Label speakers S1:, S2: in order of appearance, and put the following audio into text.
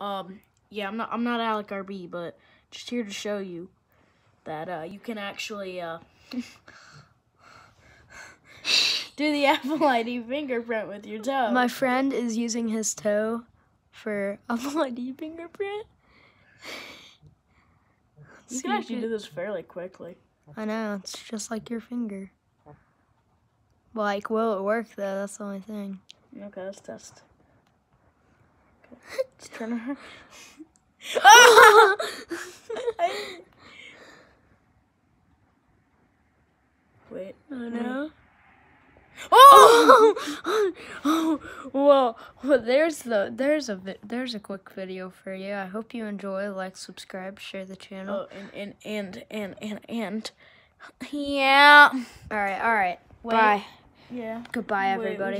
S1: um, yeah, I'm not I'm not Alec RB, but just here to show you that uh, you can actually uh, do the Apple ID fingerprint with your toe.
S2: My friend is using his toe for Apple ID fingerprint.
S1: you can actually do this fairly quickly.
S2: I know, it's just like your finger. Like, will it work though? That's the only thing.
S1: Okay, let's test. Let's turn around. Wait.
S2: Oh no.
S1: Oh!
S2: oh, well, well, there's the there's a there's a quick video for you. I hope you enjoy. Like, subscribe, share the channel.
S1: Oh, and and and and and and yeah.
S2: All right, all right.
S1: Wait.
S2: Bye.
S1: Yeah.
S2: Goodbye,
S1: Wait,
S2: everybody.